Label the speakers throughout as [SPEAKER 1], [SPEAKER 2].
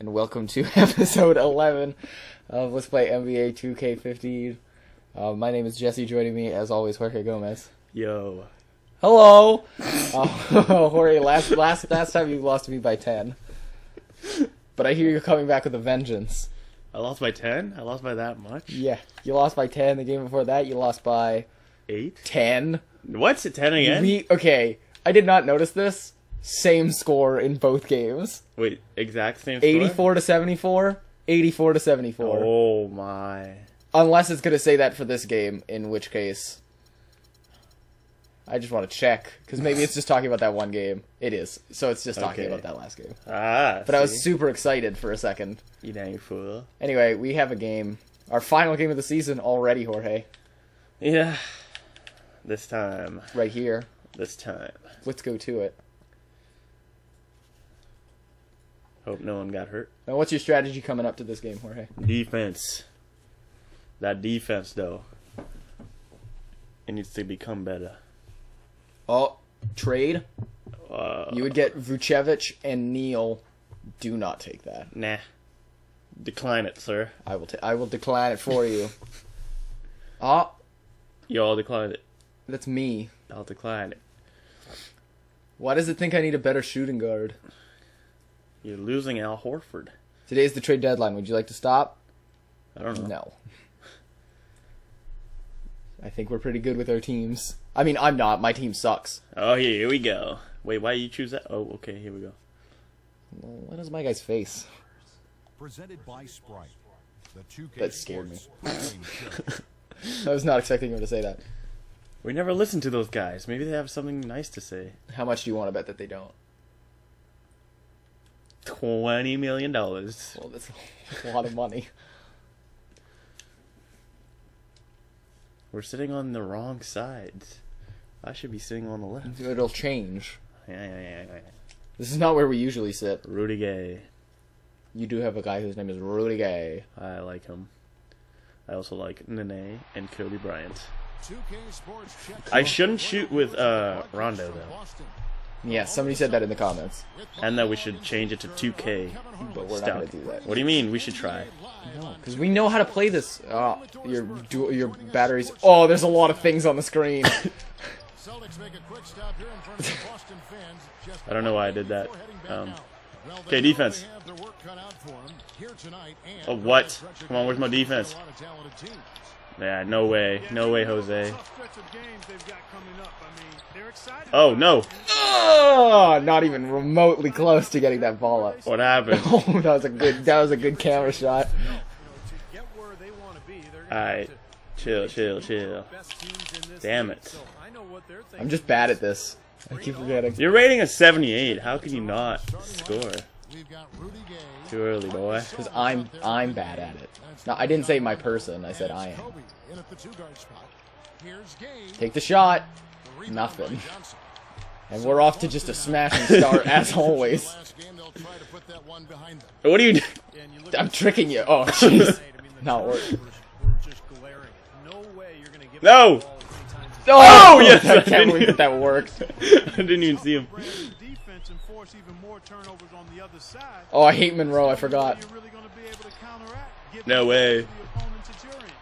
[SPEAKER 1] and welcome to episode 11 of Let's Play NBA 2K15. Uh, my name is Jesse, joining me as always, Jorge Gomez.
[SPEAKER 2] Yo.
[SPEAKER 1] Hello! Uh, Jorge, last, last, last time you lost to me by 10. But I hear you're coming back with a vengeance.
[SPEAKER 2] I lost by 10? I lost by that much?
[SPEAKER 1] Yeah, you lost by 10. The game before that, you lost by
[SPEAKER 2] 8?
[SPEAKER 1] 10.
[SPEAKER 2] What's it 10 again?
[SPEAKER 1] We, okay, I did not notice this. Same score in both games.
[SPEAKER 2] Wait, exact same score?
[SPEAKER 1] 84 to 74, 84 to 74.
[SPEAKER 2] Oh my.
[SPEAKER 1] Unless it's going to say that for this game, in which case I just want to check because maybe it's just talking about that one game. It is, so it's just talking
[SPEAKER 2] Okay.
[SPEAKER 1] about that last game.
[SPEAKER 2] Ah,
[SPEAKER 1] But I was super excited for a second.
[SPEAKER 2] You dang fool.
[SPEAKER 1] Anyway, we have a game, our final game of the season already, Jorge.
[SPEAKER 2] Yeah. This time.
[SPEAKER 1] Right here.
[SPEAKER 2] This time.
[SPEAKER 1] Let's go to it.
[SPEAKER 2] Hope no one got hurt.
[SPEAKER 1] Now, what's your strategy coming up to this game, Jorge?
[SPEAKER 2] Defense. That defense, though. It needs to become better.
[SPEAKER 1] Oh, trade.
[SPEAKER 2] Uh,
[SPEAKER 1] You would get Vucevic and Neal. Do not take that.
[SPEAKER 2] Nah. Decline it, sir.
[SPEAKER 1] I will. I will decline it for you. Oh,
[SPEAKER 2] Y'all decline it.
[SPEAKER 1] that's me.
[SPEAKER 2] I'll decline it.
[SPEAKER 1] Why does it think I need a better shooting guard?
[SPEAKER 2] You're losing Al Horford.
[SPEAKER 1] Today's the trade deadline. Would you like to stop?
[SPEAKER 2] I don't know.
[SPEAKER 1] No. I think we're pretty good with our teams. I mean, I'm not. My team sucks.
[SPEAKER 2] Oh, here we go. Wait, why you choose that? Oh, okay, here we go.
[SPEAKER 1] Well, What is my guy's face?
[SPEAKER 3] Presented by Sprite. The 2K
[SPEAKER 1] That scared me.
[SPEAKER 3] Sports game show.
[SPEAKER 1] I was not expecting him to say that.
[SPEAKER 2] We never listen to those guys. Maybe they have something nice to say.
[SPEAKER 1] How much do you want to bet that they don't?
[SPEAKER 2] Twenty million dollars.
[SPEAKER 1] Well, that's a lot of money.
[SPEAKER 2] We're sitting on the wrong sides. I should be sitting on the left.
[SPEAKER 1] It'll change.
[SPEAKER 2] Yeah, yeah, yeah, yeah.
[SPEAKER 1] This is not where we usually sit.
[SPEAKER 2] Rudy Gay.
[SPEAKER 1] You do have a guy whose name is Rudy Gay.
[SPEAKER 2] I like him. I also like Nene and Kobe Bryant.
[SPEAKER 3] 2K Sports check.
[SPEAKER 2] I shouldn't shoot with uh Rondo though,
[SPEAKER 3] Boston.
[SPEAKER 1] Yeah, somebody said that in the comments.
[SPEAKER 2] and that we should change it to 2K.
[SPEAKER 1] But we're not going to do that.
[SPEAKER 2] What do you mean? We should try.
[SPEAKER 1] No, Because we know how to play this. Oh, your, du- your batteries. Oh, there's a lot of things on the screen.
[SPEAKER 3] Celtics make a quick stop here in front of the Boston fans. Just
[SPEAKER 2] I don't know why I did that.
[SPEAKER 3] before heading back
[SPEAKER 2] Um, okay, defense.
[SPEAKER 3] really have their work cut out for 'em here tonight and
[SPEAKER 2] Oh, what?
[SPEAKER 3] the stretch of
[SPEAKER 2] Come on, where's my defense?
[SPEAKER 3] Against a lot of talented teams.
[SPEAKER 2] Yeah, no way. No way, Jose.
[SPEAKER 4] Tough stretch of games they've got coming up. I mean, they're excited.
[SPEAKER 2] Oh, no.
[SPEAKER 1] oh, not even remotely close to getting that ball up.
[SPEAKER 2] What happened?
[SPEAKER 1] Oh, that was a good. That was a good camera shot.
[SPEAKER 4] You know, to get where they want to be, they're gonna
[SPEAKER 2] Alright. Chill, chill, chill.
[SPEAKER 4] best teams in this
[SPEAKER 2] Damn it.
[SPEAKER 4] I know what they're thinking.
[SPEAKER 1] I'm just bad at this. I keep forgetting.
[SPEAKER 2] You're rating a 78. How can you not score?
[SPEAKER 3] We've got Rudy Gay.
[SPEAKER 2] Too early, boy.
[SPEAKER 1] Because I'm I'm bad at it. No, I didn't say my person. I said I am.
[SPEAKER 3] Kobe in at the two-guard spot. Here's Gay.
[SPEAKER 1] Take the shot, nothing. and we're off to just a smashing start as always.
[SPEAKER 3] Last game, they'll try to put that one behind them.
[SPEAKER 2] What are you doing?
[SPEAKER 4] And you look
[SPEAKER 1] I'm tricking you. Oh, jeez. Not
[SPEAKER 4] turnovers
[SPEAKER 1] work.
[SPEAKER 4] just glaring. No way you're going to give
[SPEAKER 2] No!
[SPEAKER 4] the ball as many times as
[SPEAKER 1] Oh,
[SPEAKER 2] yes,
[SPEAKER 1] I can't believe that that worked.
[SPEAKER 2] I didn't even see him.
[SPEAKER 4] Brand and force even more turnovers on the other side.
[SPEAKER 1] Oh, I hate Monroe. I forgot.
[SPEAKER 4] You're really going to be able to counteract.
[SPEAKER 2] No way.
[SPEAKER 4] ball to the opponent that you're in.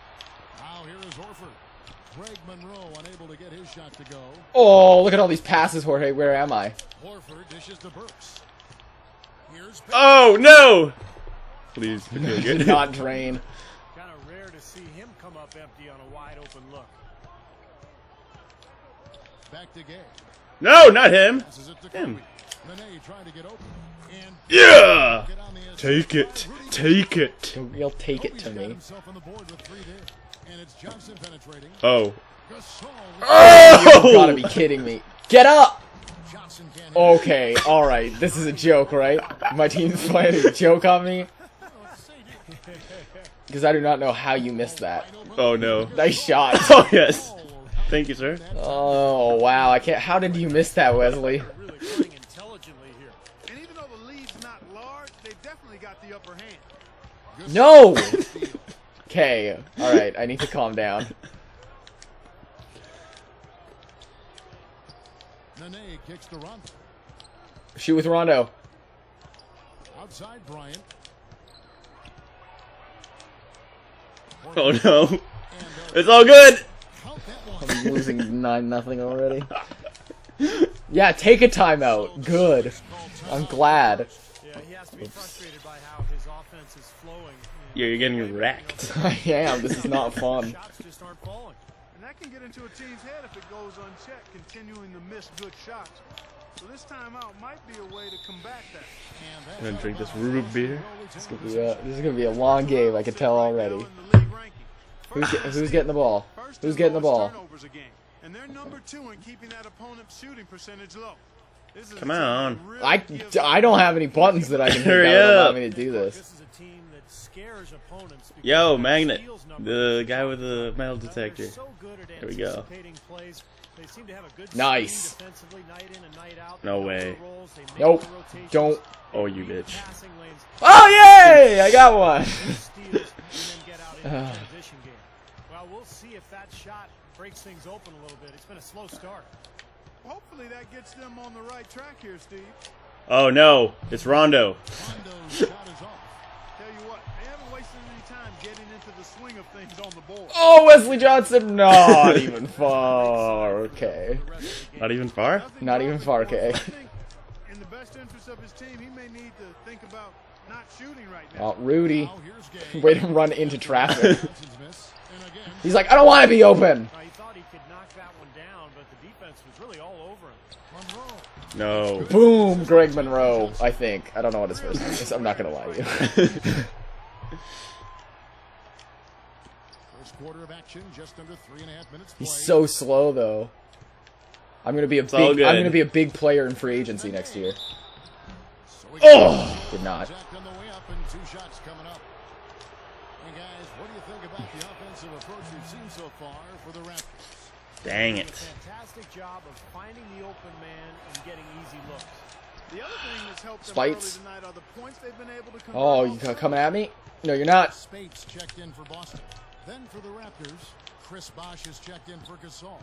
[SPEAKER 3] Now here is Horford. Greg Monroe unable to get his shot to go.
[SPEAKER 1] Oh, look at all these passes, Jorge. Where am I?
[SPEAKER 3] Horford dishes to Burks. Here's
[SPEAKER 2] Oh, no! Please, if
[SPEAKER 1] Did
[SPEAKER 2] good.
[SPEAKER 1] not drain.
[SPEAKER 4] Kind of rare to see him come up empty on a wide open look.
[SPEAKER 3] back to Gay.
[SPEAKER 2] No, not him.
[SPEAKER 3] Passes it to
[SPEAKER 2] Him.
[SPEAKER 3] Kobe. Nene trying to get open. And
[SPEAKER 2] Yeah!
[SPEAKER 3] get on the assist.
[SPEAKER 2] Take it. Take it.
[SPEAKER 1] You'll take it to me.
[SPEAKER 3] himself on the board with three there. And it's Johnson penetrating.
[SPEAKER 2] Oh.
[SPEAKER 3] oh!
[SPEAKER 1] You gotta
[SPEAKER 2] Oh!
[SPEAKER 1] be kidding me. Get up!
[SPEAKER 3] Johnson can't hit it.
[SPEAKER 1] Okay, alright. This is a joke, right? My team's playing a joke on me? Because I do not know how you missed that.
[SPEAKER 2] Oh, no.
[SPEAKER 1] Nice shot.
[SPEAKER 2] Oh, yes. Thank you, sir.
[SPEAKER 1] Oh, wow. I can't. How did you miss that, Wesley? No! okay, alright, I need to calm down.
[SPEAKER 3] Nene kicks to Rondo.
[SPEAKER 1] Shoot with Rondo.
[SPEAKER 3] Outside Bryant.
[SPEAKER 2] Oh no. Uh, it's all good!
[SPEAKER 1] I'm losing 9 nothing already. Yeah, take a timeout. Good. I'm glad.
[SPEAKER 5] Yeah, he has to be frustrated by how his offense is flowing.
[SPEAKER 2] Yeah, you're getting wrecked.
[SPEAKER 1] I am. This is not fun.
[SPEAKER 5] Shots just aren't falling.
[SPEAKER 4] And that can get into a team's head if it goes unchecked, continuing to miss good shots. So this timeout might be a way to combat that.
[SPEAKER 3] And
[SPEAKER 2] I'm gonna drink this root beer.
[SPEAKER 1] This is, gonna be a, this is gonna be a long game. I can tell already.
[SPEAKER 4] Right now in the league ranking.
[SPEAKER 1] Who's get, who's getting the ball? Who's getting the ball?
[SPEAKER 4] turnovers a game. And they're number two in keeping that opponent's shooting percentage low. This is a
[SPEAKER 2] Come on.
[SPEAKER 1] I, I don't have any buttons that I can hit
[SPEAKER 2] Hurry
[SPEAKER 1] that would allow
[SPEAKER 2] up.
[SPEAKER 1] me to do this.
[SPEAKER 5] This is a team that scares opponents. because
[SPEAKER 2] Yo, Magnet. The guy with the metal detector.
[SPEAKER 5] so good at
[SPEAKER 2] There we go.
[SPEAKER 5] anticipating Plays. They seem to have a good
[SPEAKER 1] Nice.
[SPEAKER 5] scheme defensively, night in and night out.
[SPEAKER 2] No way.
[SPEAKER 5] their roles, they make
[SPEAKER 1] Nope. Don't.
[SPEAKER 2] Oh, you bitch.
[SPEAKER 1] Oh yay! I got one.
[SPEAKER 5] steals, and then get out into the transition game. Well, we'll see if that shot breaks things open a little bit. It's been a slow start.
[SPEAKER 4] Hopefully that gets them on the right track here, Steve.
[SPEAKER 2] Oh no, it's Rondo.
[SPEAKER 3] Rondo's shot is off.
[SPEAKER 4] Tell you what, they haven't wasted any time getting into the swing of things on the board.
[SPEAKER 1] Oh, Wesley Johnson. Not even far. Okay.
[SPEAKER 5] The rest of the game.
[SPEAKER 2] Not even far?
[SPEAKER 4] Nothing
[SPEAKER 1] Not even far,
[SPEAKER 4] it, but
[SPEAKER 1] K.
[SPEAKER 4] I think In the best interest of his team, he may need to think about not shooting right now.
[SPEAKER 1] Oh, Rudy.
[SPEAKER 3] Now here's Gay.
[SPEAKER 1] Way to run into traffic.
[SPEAKER 3] Johnson's miss. And again,
[SPEAKER 1] He's like, I don't want to be open.
[SPEAKER 5] He thought he could knock that one down, but the defense was really all over him.
[SPEAKER 3] Monroe.
[SPEAKER 2] No.
[SPEAKER 1] Boom, Greg Monroe. I think. I don't know what his first name is. I'm not gonna lie to you.
[SPEAKER 3] First quarter of action, just under three and a half minutes
[SPEAKER 1] He's so slow though. I'm gonna be a
[SPEAKER 2] all
[SPEAKER 1] big. I'm gonna be a big player in free agency next year.
[SPEAKER 3] So
[SPEAKER 1] Oh, did not.
[SPEAKER 3] Jack on the way up and two shots coming up. And guys, what do you think about the offensive approach we've seen so far for the Raptors?
[SPEAKER 2] Dang it.
[SPEAKER 5] fantastic job of finding the open man and getting easy looks.
[SPEAKER 4] The other thing that's helped them
[SPEAKER 1] Spites.
[SPEAKER 4] early tonight are the points they've been able to convert.
[SPEAKER 1] Oh, you
[SPEAKER 4] offensively.
[SPEAKER 1] coming at me? No, you're not.
[SPEAKER 3] Spates checked in for Boston. Then for the Raptors, Chris Bosh has checked in for Gasol.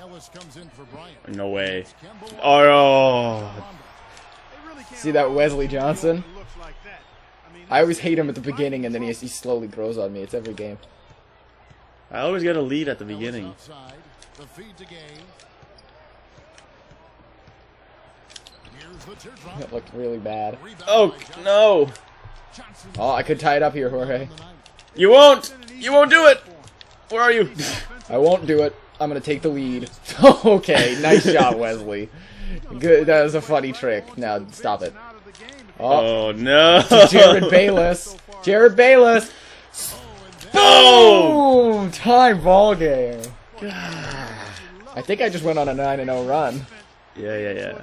[SPEAKER 3] Ellis comes in for Bryant.
[SPEAKER 2] No way.
[SPEAKER 3] Kemba Walker
[SPEAKER 2] Oh,
[SPEAKER 3] Rondo.
[SPEAKER 4] They really can't
[SPEAKER 1] See that Wesley Johnson?
[SPEAKER 4] open looks like that. I,
[SPEAKER 1] always hate him at the beginning, and then he, he slowly grows on me. It's every game.
[SPEAKER 2] I always get a lead at the beginning.
[SPEAKER 3] The feed to Gay. Here's the teardrop.
[SPEAKER 1] It looked really bad.
[SPEAKER 2] Oh, no.
[SPEAKER 1] Oh, I could tie it up here, Jorge.
[SPEAKER 3] on the night.
[SPEAKER 2] You won't. You won't do it. Where are you?
[SPEAKER 1] I won't do it. I'm gonna take the lead. okay, nice shot, Wesley. Good. That was a funny trick. Now stop it.
[SPEAKER 4] Out of the game if
[SPEAKER 1] Oh,
[SPEAKER 2] Oh, no.
[SPEAKER 1] Jerryd Bayless. Jerryd Bayless. Boom! Tie ball game. I think I just went on a 9 0 run.
[SPEAKER 2] Yeah, yeah, yeah.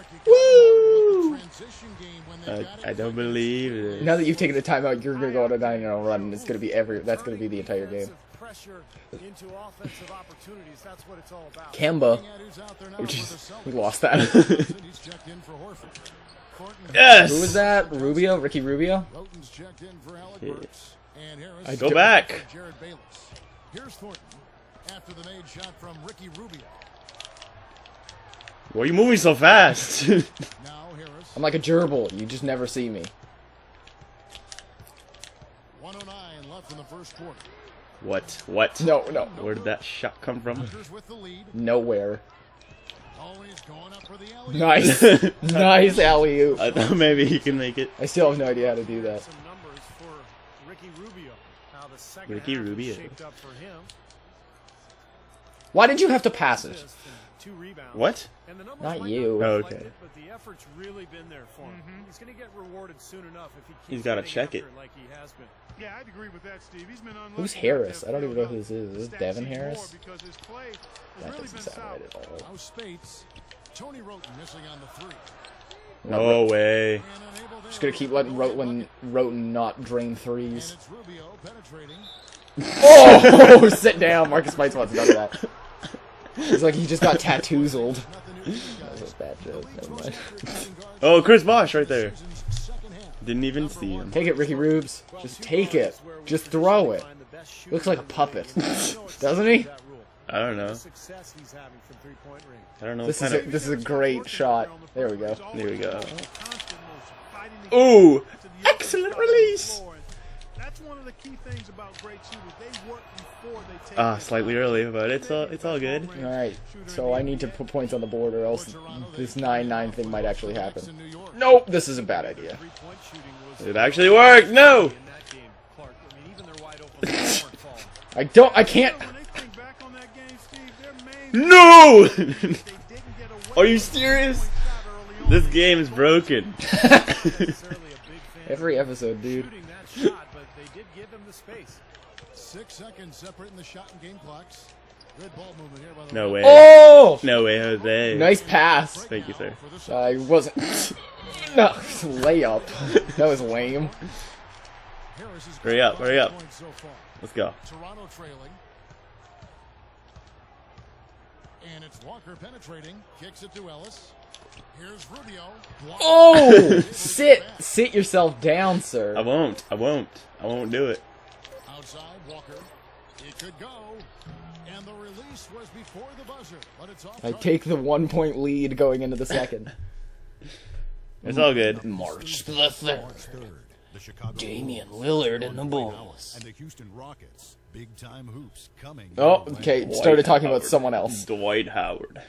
[SPEAKER 4] Don't get the other end.
[SPEAKER 1] Woo!
[SPEAKER 3] Transition game when they got it
[SPEAKER 2] I, I don't believe it.
[SPEAKER 1] Now that you've taken a timeout, you're gonna go on a 9 0 run, and it's gonna be every. That's gonna be the entire game.
[SPEAKER 5] Defensive Pressure into offensive opportunities. That's what it's all about.
[SPEAKER 1] Kemba.
[SPEAKER 3] Who's out there now
[SPEAKER 1] Which is, we lost that.
[SPEAKER 3] He's checked in for Horford. Thornton
[SPEAKER 2] Yes.
[SPEAKER 1] Who was that? Rubio? Ricky Rubio?
[SPEAKER 3] Wroten's checked in for Alec
[SPEAKER 2] Yeah.
[SPEAKER 3] Burks. And Harris
[SPEAKER 1] I
[SPEAKER 2] Go back.
[SPEAKER 3] Here's Thornton after the made shot from Ricky Rubio.
[SPEAKER 2] Why are you moving so fast?
[SPEAKER 1] I'm like a gerbil. You just never see me.
[SPEAKER 3] 109 left in the first quarter.
[SPEAKER 2] what? What?
[SPEAKER 1] No, no.
[SPEAKER 2] Where did that shot come from?
[SPEAKER 3] Raptors with the lead.
[SPEAKER 1] Nowhere.
[SPEAKER 3] Going up for the.
[SPEAKER 1] Nice. nice alley oop.
[SPEAKER 2] I thought maybe he can make it.
[SPEAKER 1] I still have no idea how to do that.
[SPEAKER 5] Some numbers for Ricky Rubio. How the second
[SPEAKER 2] Ricky Rubio.
[SPEAKER 5] shaped up for him.
[SPEAKER 1] Why did you have to pass it?
[SPEAKER 5] Uh, Assists and two rebounds.
[SPEAKER 2] what?
[SPEAKER 5] And the numbers
[SPEAKER 1] Not you.
[SPEAKER 5] Not
[SPEAKER 2] Oh, okay.
[SPEAKER 5] it, but the effort's really been there for him. Mm-hmm. He's going to get rewarded soon enough if he keeps
[SPEAKER 2] He's gotta check it.
[SPEAKER 5] like he has been.
[SPEAKER 4] Yeah, I'd agree with that, Steve. He's been unlucky
[SPEAKER 1] Who's Harris? I don't even know who this is. Is this Devin Harris?
[SPEAKER 4] Because his play
[SPEAKER 1] That
[SPEAKER 4] really
[SPEAKER 1] doesn't sound right at all.
[SPEAKER 3] Spates. Tony Wroten missing on the three.
[SPEAKER 2] No way.
[SPEAKER 3] And unable
[SPEAKER 1] Just gonna keep letting Wroten, Wroten not drain threes.
[SPEAKER 3] And it's Rubio penetrating.
[SPEAKER 1] Oh, sit down. Marcus Spites wants none of that. He's like he just got tattoozled. That was a bad joke. Never mind.
[SPEAKER 2] Oh, Chris Bosh right there.
[SPEAKER 3] Season's second half.
[SPEAKER 2] Didn't even see him.
[SPEAKER 1] Take it, Ricky Rubes. Just take it. Just throw it. Looks like a puppet. Doesn't he?
[SPEAKER 2] I don't know.
[SPEAKER 5] The success he's having from three-point range.
[SPEAKER 2] I don't know.
[SPEAKER 1] This is a, this is a great shot. There we go.
[SPEAKER 2] There we go.
[SPEAKER 4] Constant motion, fighting to
[SPEAKER 2] Ooh,
[SPEAKER 4] get to the open
[SPEAKER 2] excellent
[SPEAKER 4] of
[SPEAKER 2] release.
[SPEAKER 4] Floor. That's one of the the key things about great shooters, they work before they take
[SPEAKER 2] Ah,
[SPEAKER 4] the
[SPEAKER 2] slightly
[SPEAKER 4] shot.
[SPEAKER 2] early, but it's all it's all good.
[SPEAKER 1] All right, so I need to put points on the board, or else this nine-nine thing might actually happen.
[SPEAKER 3] In
[SPEAKER 1] Nope, this is a bad idea.
[SPEAKER 5] Three-point shooting was
[SPEAKER 2] It actually worked. No.
[SPEAKER 5] in that game, Clark. I mean, even their wide open threes weren't falling.
[SPEAKER 1] I don't. I can't.
[SPEAKER 4] When they think back on that game, Steve, their main
[SPEAKER 2] No.
[SPEAKER 4] they didn't get away
[SPEAKER 2] Are you serious?
[SPEAKER 4] shot early on.
[SPEAKER 2] This game is broken.
[SPEAKER 5] Necessarily a big fan
[SPEAKER 1] Every episode, dude.
[SPEAKER 5] Shooting that shot, but they did give him the space.
[SPEAKER 3] Six seconds separating the shot and game clocks. Good ball movement here by the
[SPEAKER 2] No way.
[SPEAKER 1] Oh,
[SPEAKER 2] No way, Jose.
[SPEAKER 1] nice pass.
[SPEAKER 2] Thank you, sir.
[SPEAKER 1] I wasn't. no, layup. That was lame.
[SPEAKER 2] Hurry up, hurry up.
[SPEAKER 3] points so far.
[SPEAKER 2] Let's go.
[SPEAKER 3] Toronto trailing. And it's Walker penetrating. Kicks it to Ellis. Here's Rubio.
[SPEAKER 1] Oh, sit, sit yourself down, sir.
[SPEAKER 2] I won't. I won't. I won't do it.
[SPEAKER 3] Outside, Walker. It could go. And the release was before the buzzer. But it's off
[SPEAKER 1] I take the one-point lead going into the second.
[SPEAKER 2] It's all good.
[SPEAKER 1] March the third.
[SPEAKER 3] The Chicago
[SPEAKER 1] Damian
[SPEAKER 3] Bulls
[SPEAKER 1] Lillard and the Bulls.
[SPEAKER 3] And the Houston Rockets. Big time hoops coming.
[SPEAKER 1] Oh,
[SPEAKER 3] your way.
[SPEAKER 1] okay. Started talking about someone else.
[SPEAKER 2] Dwight Howard.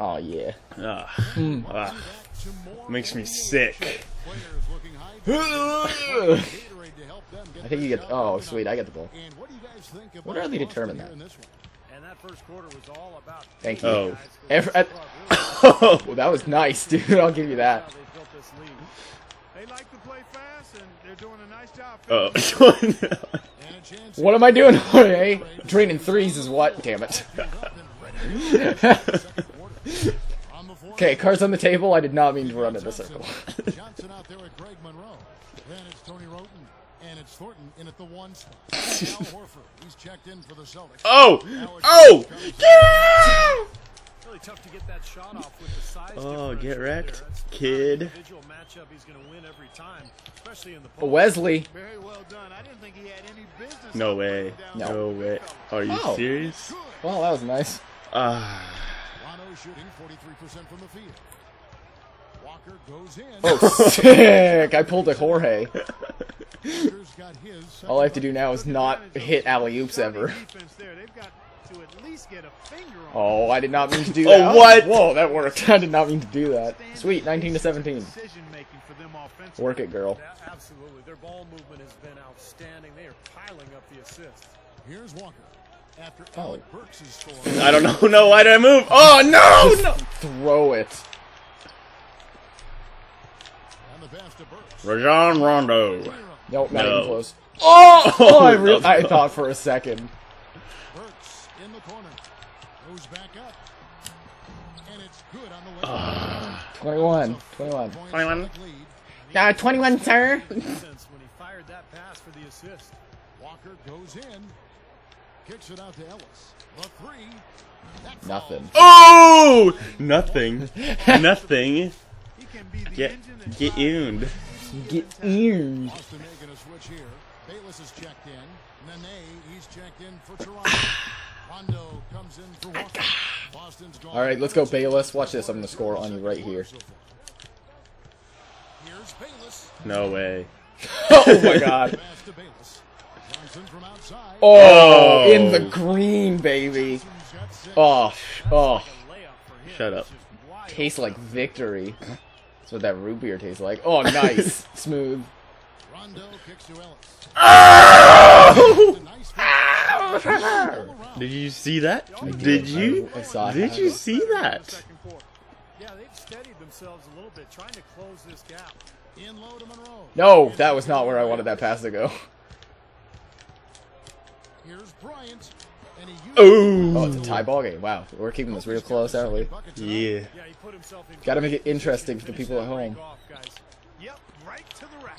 [SPEAKER 1] Oh yeah.
[SPEAKER 3] More
[SPEAKER 2] Makes me sick.
[SPEAKER 3] Players looking high. Gatorade to help them get
[SPEAKER 1] I think you get. Oh, sweet. I get the ball.
[SPEAKER 3] What do you guys think about
[SPEAKER 1] What are they determine that?
[SPEAKER 3] in this one?
[SPEAKER 5] And that first quarter was all about
[SPEAKER 1] Thank you.
[SPEAKER 2] Oh.
[SPEAKER 1] Every, at, well, that was nice, dude. I'll give you that.
[SPEAKER 5] they built this lead.
[SPEAKER 4] They like to play fast, and they're doing a nice job.
[SPEAKER 2] Oh.
[SPEAKER 4] finishing.
[SPEAKER 3] And a chance
[SPEAKER 1] What am I doing? Jorge? Draining threes is what? Damn it.
[SPEAKER 3] On the floor.
[SPEAKER 1] Okay, cards on the table. I did not mean to run in the circle.
[SPEAKER 3] Johnson out there with Greg Monroe. Then it's Tony Wroten. And it's Thornton in at the one spot. Al Horford. He's checked in for the Celtics.
[SPEAKER 2] oh. Oh.
[SPEAKER 5] Really tough to get that shot off with the size
[SPEAKER 2] Oh, get wrecked,
[SPEAKER 5] That's not an
[SPEAKER 2] kid.
[SPEAKER 5] individual matchup he's going to win every time, especially in the.
[SPEAKER 1] Wesley.
[SPEAKER 4] Very well done. I didn't think he had any business.
[SPEAKER 2] No way.
[SPEAKER 1] No.
[SPEAKER 2] No way. Are you
[SPEAKER 1] Oh.
[SPEAKER 2] serious?
[SPEAKER 1] Well, that was nice.
[SPEAKER 2] Ah.
[SPEAKER 3] Wano shooting 43% from the field. Walker goes in.
[SPEAKER 1] Oh, sick! I pulled a Jorge.
[SPEAKER 3] Walker's got his
[SPEAKER 1] All I have to do now is not hit alley oops ever.
[SPEAKER 4] Defense there. They've got to at least get a finger on.
[SPEAKER 1] Oh, oh I did not mean to do that.
[SPEAKER 2] Oh, what?
[SPEAKER 1] Whoa, that worked. I did not mean to do that. Sweet, 19 to 17.
[SPEAKER 4] Decision making for them offensively.
[SPEAKER 1] Work it, girl.
[SPEAKER 5] Absolutely. Their ball movement has been outstanding. They are piling up the assists.
[SPEAKER 3] Here's Walker. After
[SPEAKER 1] Oh.
[SPEAKER 3] Alec Burks has scored.
[SPEAKER 2] I don't know. No. Why did I move? Oh no. No.
[SPEAKER 1] Throw it.
[SPEAKER 3] And the pass to Burks.
[SPEAKER 2] Rajon Rondo.
[SPEAKER 1] Nope, not
[SPEAKER 2] No.
[SPEAKER 1] even close. Oh, oh I, re-
[SPEAKER 2] of
[SPEAKER 1] I thought for a second.
[SPEAKER 3] Burks in the corner. Goes back up. And it's good on the way.
[SPEAKER 1] 21. 21.
[SPEAKER 2] 21.
[SPEAKER 3] lead.
[SPEAKER 1] Uh, 21, sir.
[SPEAKER 5] Sense when he fired that pass for the assist.
[SPEAKER 3] Walker goes in. Kicks it out to Ellis. The three. That
[SPEAKER 1] Nothing.
[SPEAKER 2] Oh. Nothing. Nothing.
[SPEAKER 4] He can be the
[SPEAKER 2] Get
[SPEAKER 4] engine
[SPEAKER 2] get
[SPEAKER 4] drives
[SPEAKER 2] owned.
[SPEAKER 1] Get in.
[SPEAKER 3] Boston making a switch here. Bayless is checked in. Nene, he's checked in for Toronto. Rondo comes in for Walker. Boston's gone.
[SPEAKER 1] All right, let's go, Bayless. Watch this. I'm going to score on you right here.
[SPEAKER 3] Here's Bayless.
[SPEAKER 2] No way.
[SPEAKER 1] Oh, my God.
[SPEAKER 3] Pass to Bayless. Johnson from outside.
[SPEAKER 1] Oh, oh, in the green, baby.
[SPEAKER 3] Johnson's got six.
[SPEAKER 1] Oh, oh.
[SPEAKER 5] A layup for him.
[SPEAKER 2] Shut up.
[SPEAKER 5] It's
[SPEAKER 1] Tastes like victory. That's what that root beer tastes like. Oh, nice. Smooth.
[SPEAKER 3] Rondo kicks.
[SPEAKER 2] Oh!
[SPEAKER 3] A nice finish. All around.
[SPEAKER 2] Did you see that? Did you?
[SPEAKER 1] I saw it
[SPEAKER 2] Did you see that?
[SPEAKER 5] Yeah, they've steadied themselves a little bit, trying to close this gap.
[SPEAKER 3] In low to Monroe.
[SPEAKER 1] No, that was not where I wanted that pass to go.
[SPEAKER 3] Here's Bryant. And he used
[SPEAKER 1] Oh,
[SPEAKER 2] Oh.
[SPEAKER 1] it's a tie ball game. Wow, we're keeping this real close, aren't we?
[SPEAKER 2] Yeah.
[SPEAKER 5] Yeah, he put himself in.
[SPEAKER 1] Gotta make it interesting for the people at home.
[SPEAKER 5] Break off, guys.
[SPEAKER 4] Yep, right to the rack.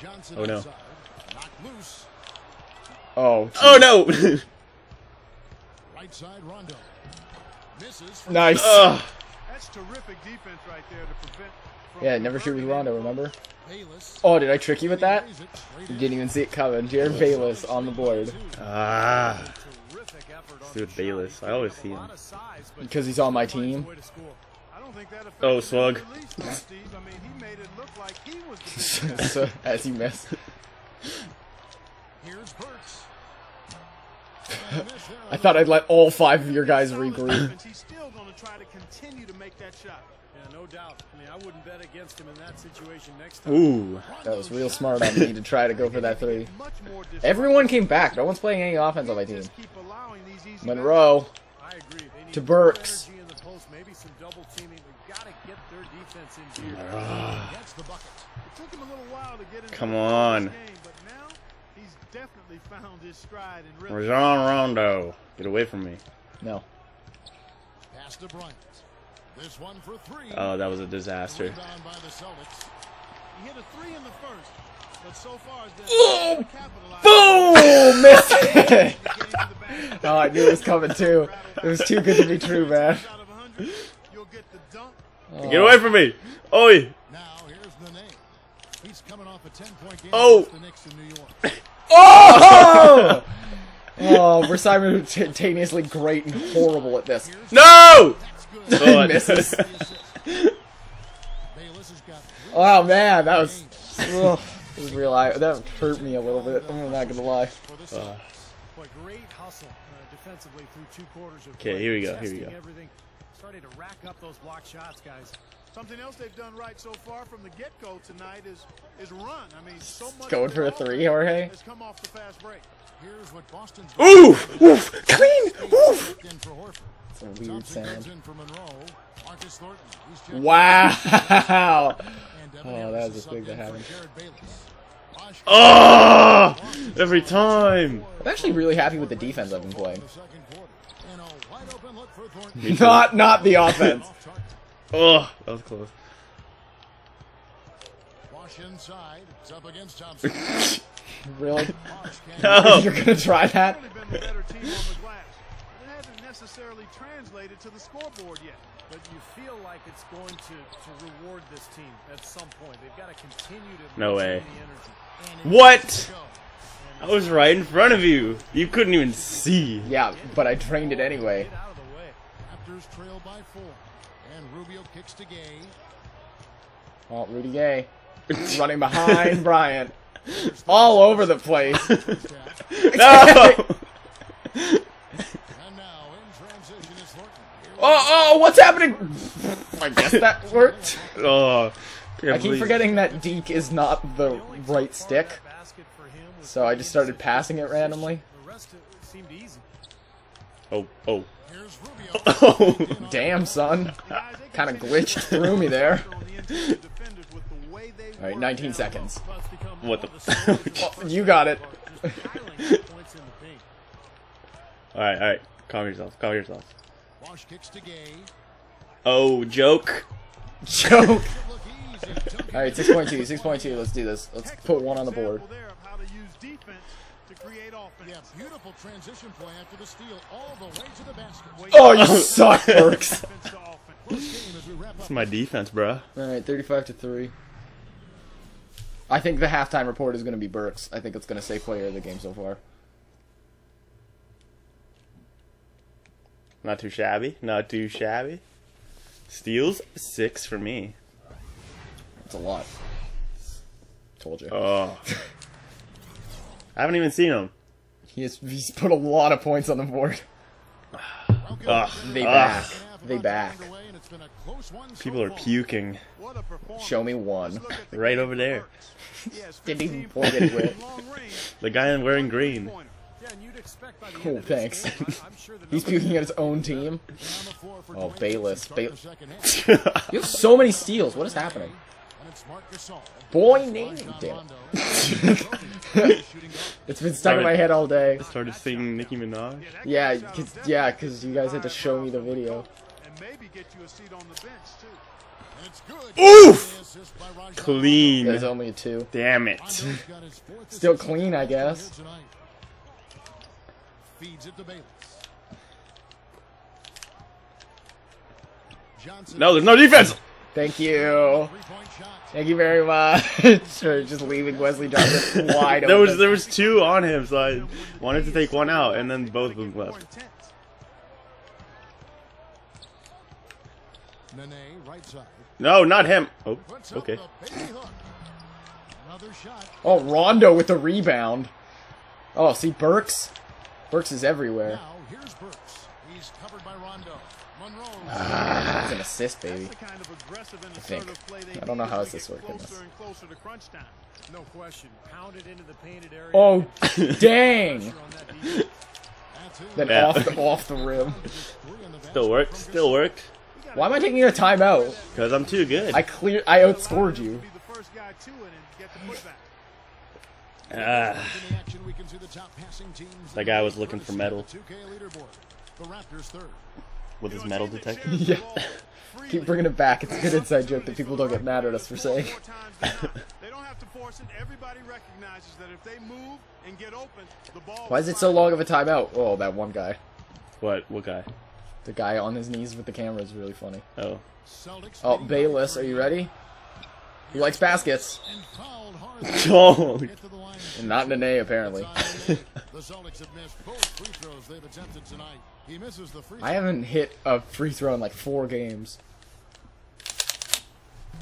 [SPEAKER 3] Johnson
[SPEAKER 2] Oh, no.
[SPEAKER 3] outside. Knocked loose.
[SPEAKER 1] Oh,
[SPEAKER 2] Oh no.
[SPEAKER 3] Right side Rondo. Misses.
[SPEAKER 1] nice.
[SPEAKER 2] Ugh.
[SPEAKER 4] That's terrific defense right there to prevent. From
[SPEAKER 1] Yeah, never shoot with
[SPEAKER 4] converting
[SPEAKER 1] Rondo, remember? Oh, did I trick you with that?
[SPEAKER 3] Raise it. Straight
[SPEAKER 1] You didn't even see it coming. Jerryd Bayless on the board.
[SPEAKER 2] Ah.
[SPEAKER 5] Terrific effort
[SPEAKER 2] do
[SPEAKER 5] the
[SPEAKER 2] Bayless. I always see him.
[SPEAKER 5] lot of size, but
[SPEAKER 1] Because he's on my team.
[SPEAKER 5] way to score.
[SPEAKER 4] I don't don't think that affected
[SPEAKER 2] Oh, slug.
[SPEAKER 4] in the least, though, Steve. I mean, he made it look like he was the big guy.
[SPEAKER 1] so, as you miss.
[SPEAKER 3] Here's Burks. And a miss there
[SPEAKER 1] I thought I'd let all five of your guys
[SPEAKER 4] Solid
[SPEAKER 1] regroup.
[SPEAKER 4] Defense, He's still going to try to continue to make that.
[SPEAKER 5] Yeah, no doubt. I mean, I wouldn't bet against him in that situation next time.
[SPEAKER 2] Ooh.
[SPEAKER 1] That was real smart on me to try to go for that three. Everyone came back. No one's playing any offense on my team.
[SPEAKER 4] Just keep allowing these easy
[SPEAKER 1] Monroe.
[SPEAKER 5] I agree. They need
[SPEAKER 1] To
[SPEAKER 5] more
[SPEAKER 1] Burks.
[SPEAKER 5] energy in the post, maybe some double teaming. We've got to get their defense in gear.
[SPEAKER 3] Gets the bucket.
[SPEAKER 4] It took him a little while to get into
[SPEAKER 2] Come
[SPEAKER 4] the flow of
[SPEAKER 2] on.
[SPEAKER 4] this Game, but now he's definitely found his stride and rhythm.
[SPEAKER 2] Rajon Rondo. Get away from me.
[SPEAKER 1] No.
[SPEAKER 3] Pass to Bryant. This one for three.
[SPEAKER 2] Oh, that was a disaster.
[SPEAKER 3] By the
[SPEAKER 4] He hit a three in the first, but so far has been
[SPEAKER 1] Oh!
[SPEAKER 4] capitalized.
[SPEAKER 1] Boom! Missed it!
[SPEAKER 4] Getting to the basket.
[SPEAKER 1] Oh, I knew it was coming too. It was too good to be true, man.
[SPEAKER 4] Out of 100, you'll get the dunk. Oh.
[SPEAKER 2] Get away from me. Oi.
[SPEAKER 3] Now here's Nene. He's coming off a 10-point game
[SPEAKER 2] Oh.
[SPEAKER 3] against the Knicks in New York.
[SPEAKER 1] Oh! Oh, we're simultaneously great and horrible at this.
[SPEAKER 2] No.
[SPEAKER 3] That's good.
[SPEAKER 2] Oh,
[SPEAKER 1] Misses.
[SPEAKER 3] Bayless has got three
[SPEAKER 1] Oh man, that was. Ugh, was real. eye- That hurt me a little bit. I'm not gonna lie.
[SPEAKER 3] for the
[SPEAKER 2] Uh,
[SPEAKER 3] Celtics.
[SPEAKER 5] Boy, great hustle defensively through two quarters of
[SPEAKER 2] Okay, here we go, here we go.
[SPEAKER 5] Everything, starting to rack up those block shots, guys.
[SPEAKER 4] Something else they've done right so far from the get-go tonight is is run. I mean, so much
[SPEAKER 1] Going for a three, Jorge.
[SPEAKER 4] Has come off the fast break.
[SPEAKER 3] Here's what Boston's
[SPEAKER 2] Oof. Oof. Clean. Oof.
[SPEAKER 3] Checked in for Horford.
[SPEAKER 1] It's a weird sound.
[SPEAKER 3] in Monroe. Marcus Thornton.
[SPEAKER 1] Wow! Oh, that was a big
[SPEAKER 3] subbed
[SPEAKER 1] to
[SPEAKER 3] in for
[SPEAKER 1] happen.
[SPEAKER 3] Jerryd Bayless. Bosh
[SPEAKER 2] Oh. Every time.
[SPEAKER 1] I'm actually really happy with the defense I've been playing.
[SPEAKER 3] in the second quarter. And a wide open look for Thornton.
[SPEAKER 1] Not, not the offense.
[SPEAKER 2] Oh, that was close.
[SPEAKER 3] Inside. It's up against Thompson.
[SPEAKER 1] Really?
[SPEAKER 2] No.
[SPEAKER 1] You're gonna try that?
[SPEAKER 4] Necessarily translated to the scoreboard yet.
[SPEAKER 5] But you feel like it's going to, to reward this team at some point. They've got to continue to
[SPEAKER 2] No way. What? I was right in front of you. You couldn't even see.
[SPEAKER 1] Yeah, but I drained it anyway.
[SPEAKER 5] Get out of the way.
[SPEAKER 3] Raptors trail by four. And Rubio kicks to Gay.
[SPEAKER 1] Oh, Rudy Gay. Running behind Bryant. All over the place.
[SPEAKER 2] No.
[SPEAKER 3] And now in transition is Thornton. Here
[SPEAKER 1] Oh, oh, what's happening? I guess that worked.
[SPEAKER 2] Oh.
[SPEAKER 1] I keep forgetting that Deke is not the right stick,
[SPEAKER 5] Basket for him was
[SPEAKER 1] so I just started passing it randomly.
[SPEAKER 5] The rest of it seemed easy.
[SPEAKER 2] Oh, oh. Oh.
[SPEAKER 1] Damn, son. Kinda glitched through me there.
[SPEAKER 4] pressure on the interior defenders with the way they
[SPEAKER 1] Alright, 19 seconds.
[SPEAKER 5] Well, it's become
[SPEAKER 2] What the-
[SPEAKER 5] of a story than
[SPEAKER 1] Oh, you got it.
[SPEAKER 5] part, just piling up points in the paint.
[SPEAKER 2] Alright, alright. Calm yourself. Calm yourself.
[SPEAKER 3] Bosh kicks to Gay.
[SPEAKER 2] Oh, joke.
[SPEAKER 1] Joke.
[SPEAKER 3] Look easy. Duncan.
[SPEAKER 1] Alright, 6.2, 6.2. Let's do this. Let's put one on the board.
[SPEAKER 4] Example there of how to use defense to create offense.
[SPEAKER 3] Yeah, beautiful transition play after the steal all the way to the basket.
[SPEAKER 1] Oh, you suck, Burks.
[SPEAKER 4] Defense to offense.
[SPEAKER 3] Close game as we wrap up.
[SPEAKER 2] It's my defense, bruh.
[SPEAKER 1] Alright, 35 to 3. I think the halftime report is going to be Burks. I think it's going to say player of the game so far.
[SPEAKER 2] Not too shabby. Not too shabby. Steals six for me.
[SPEAKER 1] That's a lot. Told you.
[SPEAKER 2] Oh. I haven't even seen him.
[SPEAKER 1] He has, he's put a lot of points on the board.
[SPEAKER 2] Ugh.
[SPEAKER 1] They
[SPEAKER 2] Ugh.
[SPEAKER 1] back.
[SPEAKER 3] second
[SPEAKER 1] They back.
[SPEAKER 3] get underway, and it's been a close one so
[SPEAKER 2] People are puking.
[SPEAKER 4] What a performance.
[SPEAKER 1] Show me one.
[SPEAKER 4] Let's look at the
[SPEAKER 2] Right over there.
[SPEAKER 4] Burks. He has
[SPEAKER 1] Didn't even point
[SPEAKER 4] points
[SPEAKER 1] anywhere.
[SPEAKER 4] from long range.
[SPEAKER 2] The guy in wearing green.
[SPEAKER 4] Pointer.
[SPEAKER 5] Yeah, and you'd expect by the
[SPEAKER 1] Cool,
[SPEAKER 5] end of this
[SPEAKER 1] thanks.
[SPEAKER 5] game, I- I'm sure
[SPEAKER 1] He's puking at his own team.
[SPEAKER 3] Down the floor for
[SPEAKER 1] Oh,
[SPEAKER 3] Dwayne
[SPEAKER 1] Bayless. Ba-
[SPEAKER 3] start the second half.
[SPEAKER 1] You have so many steals. What is happening?
[SPEAKER 3] And it's Marc Gasol.
[SPEAKER 1] Boy, name.
[SPEAKER 3] Rajon
[SPEAKER 1] Damn it. it's been stuck in my head all day.
[SPEAKER 2] I Started singing Nicki Minaj.
[SPEAKER 1] Yeah, cause,
[SPEAKER 4] uh,
[SPEAKER 1] yeah, cause you guys had to show me the video.
[SPEAKER 4] And maybe get you a seat on the bench, too.
[SPEAKER 3] And it's good.
[SPEAKER 2] Oof!
[SPEAKER 3] The assist by Rajon
[SPEAKER 2] Clean.
[SPEAKER 1] There's only a two.
[SPEAKER 2] Damn it.
[SPEAKER 3] Rondo's got his fourth
[SPEAKER 1] Still clean, I guess.
[SPEAKER 3] Tonight. Feeds it to Bayless. Johnson.
[SPEAKER 2] No, there's no defense.
[SPEAKER 1] Thank you. Thank you very much for just leaving Wesley Johnson wide
[SPEAKER 2] There was
[SPEAKER 1] open.
[SPEAKER 2] there was two on him, so I wanted to take one out, and then both of them left.
[SPEAKER 4] intense.
[SPEAKER 3] Nene, right side.
[SPEAKER 2] No, not him. Oh, okay.
[SPEAKER 3] the baby hook. Another shot.
[SPEAKER 1] Oh, Rondo with the rebound. Oh, see, Burks? Burks is everywhere.
[SPEAKER 3] Now, here's Burks. He's covered by Rondo. Monroe.
[SPEAKER 1] That's ah, an assist, baby.
[SPEAKER 4] That's kind of aggressive and
[SPEAKER 1] think.
[SPEAKER 4] assertive play they
[SPEAKER 1] I don't know
[SPEAKER 4] need
[SPEAKER 1] how
[SPEAKER 4] as
[SPEAKER 1] is
[SPEAKER 4] they
[SPEAKER 1] this working,
[SPEAKER 4] Closer and closer to crunch time.
[SPEAKER 5] No question. Pounded into the painted area.
[SPEAKER 1] Oh, dang!
[SPEAKER 5] Pressure on that defense.
[SPEAKER 3] That's it.
[SPEAKER 1] Then
[SPEAKER 2] Yeah.
[SPEAKER 1] off the, off the rim.
[SPEAKER 3] Three on the
[SPEAKER 2] Still
[SPEAKER 3] basket
[SPEAKER 2] worked. Still
[SPEAKER 3] Gasol.
[SPEAKER 2] worked.
[SPEAKER 1] Why am I taking a timeout?
[SPEAKER 2] Because I'm too good.
[SPEAKER 1] I clear. I outscored you.
[SPEAKER 4] Be the first guy to it and get the putback.
[SPEAKER 3] In the action, we can see the top passing teams
[SPEAKER 2] That guy was looking for metal.
[SPEAKER 3] 2K leaderboard. The Raptors third.
[SPEAKER 2] with his metal detector.
[SPEAKER 1] Yeah. Keep bringing it back. It's a good inside joke that people don't get mad at us for saying.
[SPEAKER 4] More times than not. They don't have to force it. Everybody recognizes that if they move and get open, the ball.
[SPEAKER 1] Why is it so long of a timeout? Oh, that one guy.
[SPEAKER 2] What? What guy?
[SPEAKER 1] The guy on his knees with the camera is really funny.
[SPEAKER 2] Oh.
[SPEAKER 1] Oh, Bayless, are you ready? He likes baskets.
[SPEAKER 3] And fouled hard.
[SPEAKER 2] Oh.
[SPEAKER 3] Get to the line.
[SPEAKER 1] And not Nene, apparently.
[SPEAKER 3] the Celtics have missed both free throws they've attempted tonight. He misses the free
[SPEAKER 1] I haven't hit a free throw in like four games.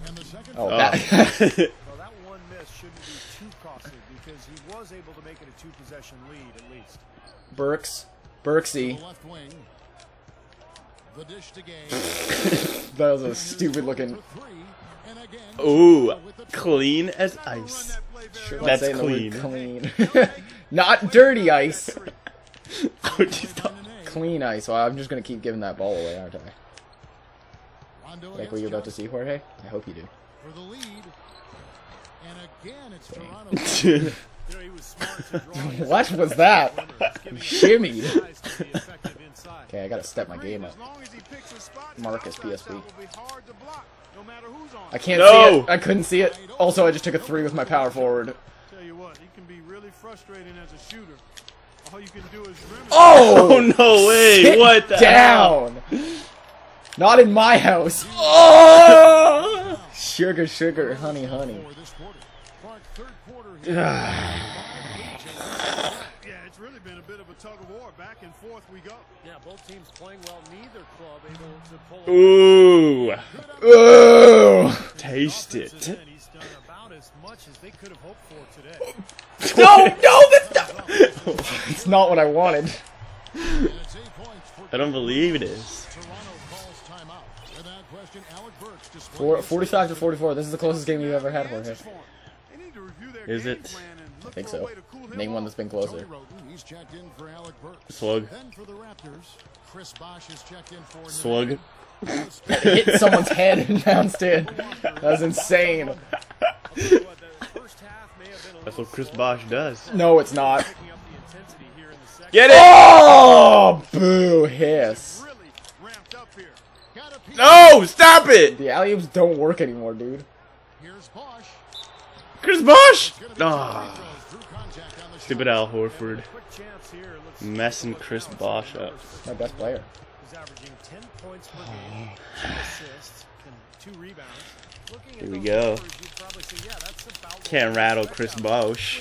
[SPEAKER 3] And the second
[SPEAKER 1] Oh,
[SPEAKER 3] foul.
[SPEAKER 1] that.
[SPEAKER 5] Well, that one miss shouldn't be too costly because he was able to make it a two-possession lead at least.
[SPEAKER 1] Burks. Burksy.
[SPEAKER 3] The dish to game.
[SPEAKER 1] That was a stupid looking.
[SPEAKER 3] For three. And again.
[SPEAKER 2] Ooh, clean as
[SPEAKER 4] Not gonna run
[SPEAKER 2] ice.
[SPEAKER 4] that play very
[SPEAKER 1] Sure,
[SPEAKER 2] That's
[SPEAKER 1] saying the word
[SPEAKER 2] clean.
[SPEAKER 1] clean. not dirty ice.
[SPEAKER 2] Oh, geez, stop.
[SPEAKER 1] Clean ice. Well, I'm just gonna keep giving that ball away, aren't I? Like what you're about to see, Jorge? I hope you do.
[SPEAKER 3] For the lead. And again, it's Toronto.
[SPEAKER 5] You know, he was smart to draw his
[SPEAKER 1] What was that?
[SPEAKER 5] giving
[SPEAKER 1] Shimmied.
[SPEAKER 5] guys to be effective inside.
[SPEAKER 1] Okay, I gotta step my game up.
[SPEAKER 4] As long as he picks his spots,
[SPEAKER 1] Marcus,
[SPEAKER 4] the
[SPEAKER 1] PSP.
[SPEAKER 4] Shot will be hard to block, no matter who's on.
[SPEAKER 1] I can't
[SPEAKER 2] No!
[SPEAKER 1] see it. I couldn't see it. Also, I just took a three with my power forward.
[SPEAKER 4] Tell you what, he can be really frustrating as a shooter. All you can do is.
[SPEAKER 2] Oh
[SPEAKER 1] Oh!
[SPEAKER 2] no way!
[SPEAKER 1] Sit
[SPEAKER 2] What the hell?
[SPEAKER 1] down? Not in my house. Oh! Sugar, sugar, honey, honey.
[SPEAKER 4] bit of a tug of war. Back and forth we go.
[SPEAKER 5] Yeah, both teams playing well. Neither club able to pull.
[SPEAKER 2] Ooh,
[SPEAKER 1] Ooh!
[SPEAKER 2] taste it.
[SPEAKER 5] end, He's done about as much as they could have hoped for today.
[SPEAKER 1] No, no, that's not. It's not what I wanted.
[SPEAKER 3] And it's eight points for
[SPEAKER 2] I don't believe it is.
[SPEAKER 3] Toronto calls timeout. Without question, Alec Burks displays
[SPEAKER 1] Four, 45 to 44. This is the closest game we've ever had, Jorge.
[SPEAKER 4] Answers for him. They need to review their
[SPEAKER 2] Is
[SPEAKER 4] game
[SPEAKER 2] it?
[SPEAKER 4] plan and
[SPEAKER 1] I think so.
[SPEAKER 4] cool
[SPEAKER 1] Name one that's been closer.
[SPEAKER 3] Wroten, he's checked in for Alec
[SPEAKER 2] Slug.
[SPEAKER 3] Then for the Raptors, Chris Bosh is checked in for
[SPEAKER 2] Slug.
[SPEAKER 1] Hit someone's head and bounced in. That was insane.
[SPEAKER 5] I'll tell you what, the first half may have been a
[SPEAKER 2] That's what Chris
[SPEAKER 5] slow,
[SPEAKER 2] Bosh does.
[SPEAKER 1] No, it's not.
[SPEAKER 5] picking up the intensity here in.
[SPEAKER 2] Get it!
[SPEAKER 1] Oh, boo, hiss.
[SPEAKER 4] Really ramped up here.
[SPEAKER 3] Got a piece.
[SPEAKER 2] No! Stop it!
[SPEAKER 1] The alley oops don't work anymore, dude.
[SPEAKER 3] Here's Bosh.
[SPEAKER 2] Chris Bosh!
[SPEAKER 3] Gonna be two
[SPEAKER 2] Ah,
[SPEAKER 3] free throws through contact on the
[SPEAKER 2] stupid. Al Horford.
[SPEAKER 5] Quick chance here. Let's
[SPEAKER 2] Messing Chris
[SPEAKER 5] down
[SPEAKER 2] Bosh
[SPEAKER 5] some of the
[SPEAKER 2] up.
[SPEAKER 1] My best player.
[SPEAKER 5] He's averaging 10 points per game, two assists, and two rebounds. Looking at
[SPEAKER 2] Here we go.
[SPEAKER 5] numbers, you'd probably say, yeah, that's about what
[SPEAKER 2] Can't rattle Chris
[SPEAKER 5] out
[SPEAKER 2] Bosh.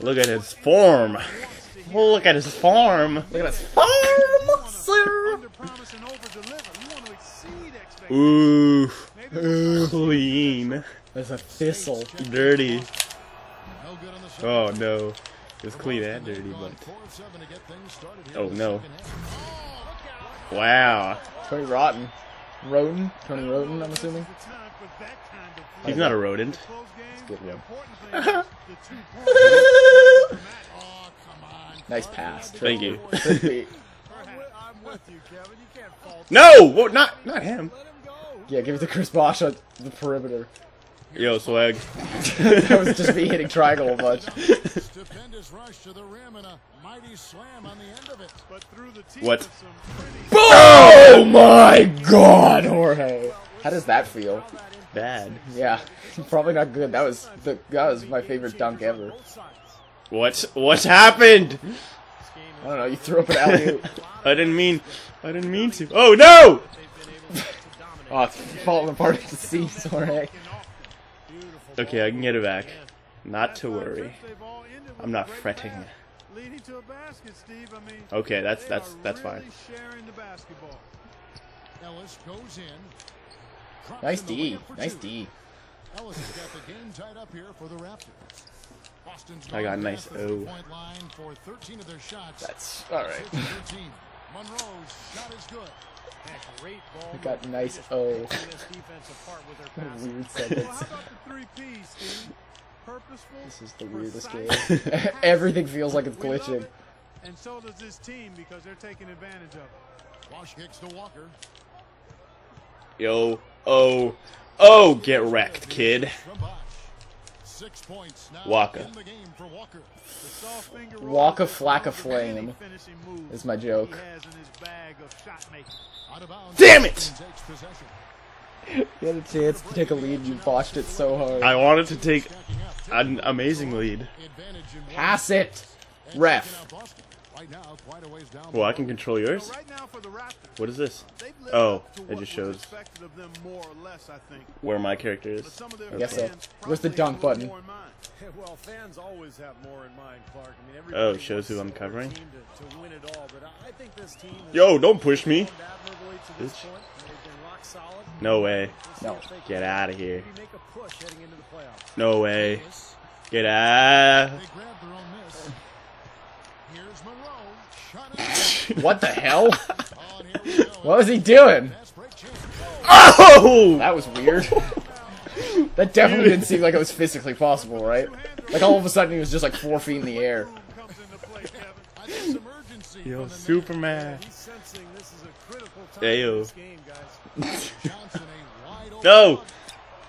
[SPEAKER 2] Look at his form.
[SPEAKER 5] wants to hear.
[SPEAKER 2] Oh, look at his form.
[SPEAKER 1] Look at this farm, sir.
[SPEAKER 4] Under promise and over deliver. You want to exceed expectations.
[SPEAKER 2] Ooh, clean.
[SPEAKER 1] There's a thistle.
[SPEAKER 2] Dirty.
[SPEAKER 3] Oh, oh, no good on the shot.
[SPEAKER 2] Oh no. It's clean and dirty, but.
[SPEAKER 3] Four of seven to get things started here
[SPEAKER 2] Oh, no. Wow.
[SPEAKER 1] Tony Rotten. Wroten? Tony Wroten, I'm assuming.
[SPEAKER 4] the time for that kind of play.
[SPEAKER 2] He's not a rodent.
[SPEAKER 4] Close
[SPEAKER 1] good, yeah.
[SPEAKER 4] Important thing is the two points.
[SPEAKER 3] Oh, come on.
[SPEAKER 1] Nice pass.
[SPEAKER 2] Thank you.
[SPEAKER 5] I'm with, you, Kevin. You can't fault
[SPEAKER 2] No! Whoa, not not him.
[SPEAKER 5] Let him go.
[SPEAKER 1] yeah, give it to Chris Bosh on the perimeter.
[SPEAKER 2] Yo, swag.
[SPEAKER 1] that was just me hitting triangle a bunch.
[SPEAKER 3] Stupendous rush to the rim and a mighty slam on the end of it.
[SPEAKER 4] But through the
[SPEAKER 2] What?
[SPEAKER 4] of some pretty
[SPEAKER 1] Oh my god, Jorge. How does that feel?
[SPEAKER 2] Bad.
[SPEAKER 1] Yeah, probably not good. That was the that was my favorite dunk ever.
[SPEAKER 5] Both sides.
[SPEAKER 2] What? What happened?
[SPEAKER 1] I don't know. You threw up an alley.
[SPEAKER 2] I didn't mean. I didn't mean to. Oh no!
[SPEAKER 5] they've been able to dominate.
[SPEAKER 1] Oh, it's falling apart at the seams, Jorge.
[SPEAKER 2] Okay, I can get it back. Not to worry. I'm not fretting. Okay, that's that's that's fine.
[SPEAKER 3] Ellis goes in.
[SPEAKER 1] Nice D. Nice. D.
[SPEAKER 3] Ellis has got the game tied up here for the Raptors. Boston's
[SPEAKER 2] I got a nice O.
[SPEAKER 3] three-point line for 13 of their shots.
[SPEAKER 1] That's all right.
[SPEAKER 3] 13. Monroe's shot is good.
[SPEAKER 5] Man, great ball.
[SPEAKER 1] I got nice O.
[SPEAKER 5] this defense apart with their passing.
[SPEAKER 1] Weird
[SPEAKER 4] Well,
[SPEAKER 1] sentence.
[SPEAKER 4] how the three P's, Steve? Purposeful.
[SPEAKER 1] This is the weirdest
[SPEAKER 4] precise,
[SPEAKER 1] game. Everything feels like it's glitching.
[SPEAKER 4] it, And so does this team because they're taking advantage of it.
[SPEAKER 3] Wash kicks to Walker.
[SPEAKER 2] Yo, oh, oh, get wrecked, kid.
[SPEAKER 3] From Bosh. Six points now
[SPEAKER 2] Waka.
[SPEAKER 3] in the game for Walker.
[SPEAKER 4] The soft finger roll
[SPEAKER 1] Waka
[SPEAKER 4] is of
[SPEAKER 1] Flame is my joke.
[SPEAKER 4] He has in his bag of shot making.
[SPEAKER 3] Out of bounds.
[SPEAKER 2] Damn it!
[SPEAKER 3] Boston takes possession.
[SPEAKER 1] You had a chance to take a lead and you botched it so hard.
[SPEAKER 2] I wanted to take an amazing lead.
[SPEAKER 3] Advantage in one.
[SPEAKER 1] Pass it, ref.
[SPEAKER 3] Taking out Boston. Right now, quite a ways down.
[SPEAKER 2] Well, I can control yours.
[SPEAKER 4] So right now for the Raptors,
[SPEAKER 2] What is this? Oh, it just shows
[SPEAKER 4] of them more or less, I think.
[SPEAKER 2] where my character is.
[SPEAKER 4] some of their
[SPEAKER 1] I guess so. Where's the dunk
[SPEAKER 4] have a little
[SPEAKER 1] button?
[SPEAKER 4] more in mind.
[SPEAKER 5] Well, fans always have more in mind, Clark. I mean,
[SPEAKER 2] Oh,
[SPEAKER 5] everybody
[SPEAKER 2] shows who I'm covering?
[SPEAKER 5] To, to all, I I think this team
[SPEAKER 2] Yo, don't push me.
[SPEAKER 5] performed admirably to this
[SPEAKER 2] Bitch.
[SPEAKER 5] point. They've been rock solid.
[SPEAKER 2] No way.
[SPEAKER 1] No.
[SPEAKER 2] Get out of here.
[SPEAKER 5] maybe make a push heading into the playoffs.
[SPEAKER 2] No way. Get out.
[SPEAKER 1] What the hell?
[SPEAKER 3] And here we go.
[SPEAKER 1] What was he doing?
[SPEAKER 3] Fast break chance.
[SPEAKER 2] Oh!
[SPEAKER 1] That was weird. that definitely didn't seem like it was physically possible, right? Like all of a sudden he was just like four feet in the air.
[SPEAKER 4] Boom comes into play, Kevin.
[SPEAKER 3] I think some urgency
[SPEAKER 2] Yo, Superman.
[SPEAKER 5] He's sensing this is a critical time
[SPEAKER 2] Hey, yo.
[SPEAKER 5] this game, guys.
[SPEAKER 3] man. Johnson, a wide open
[SPEAKER 2] No.
[SPEAKER 3] look.